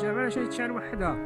جمال شي تشال وحدها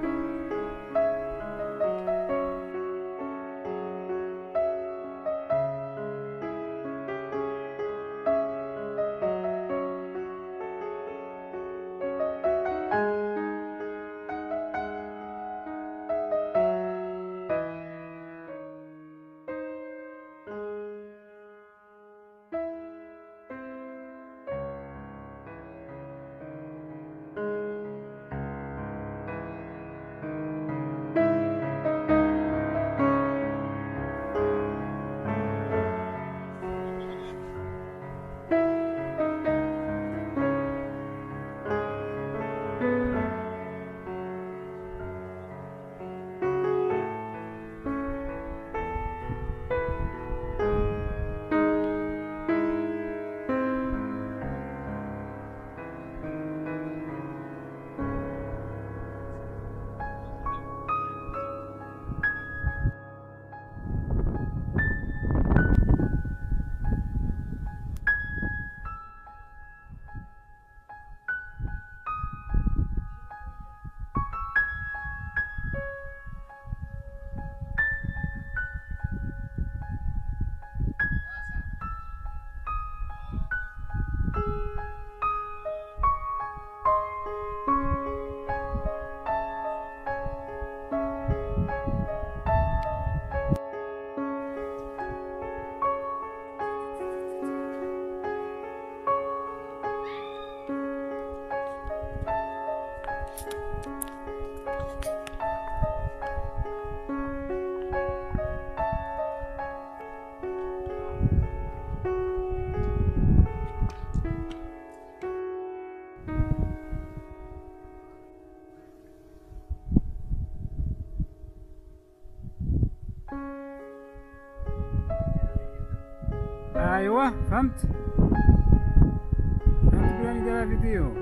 ايوا فهمت. فهمت بلي راني دايرها فيديو.